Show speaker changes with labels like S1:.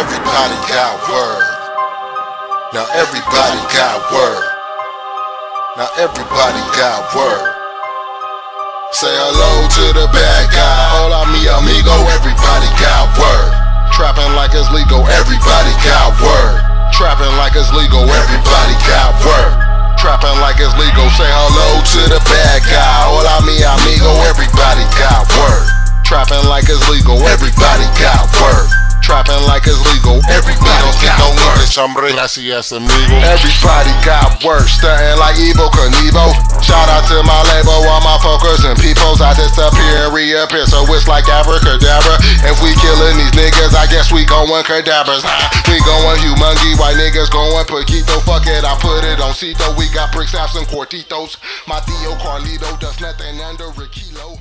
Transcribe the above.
S1: everybody got word. Now everybody got word. Now everybody got word. Say hello to the bad guy. Hola mi amigo, everybody got word. Trapping like it's legal, everybody got word. Trapping like it's legal, everybody got word. Trapping like it's legal, say hello to the bad guy. Hola mi amigo, everybody got word. Trapping like it's legal, everybody got word. Word. Chambre, gracias amigo. Everybody got word, stunting like Evel Knievel. Shout out to my label, all my fuckers and peoples. I disappear and reappear, so it's like abracadabra. If we killing these niggas, I guess we going cadabras. We going humungy, white niggas going poquito. Fuck it, I put it on Cito. We got brick snaps and cortitos. My Theo Carlito does nothing under a kilo.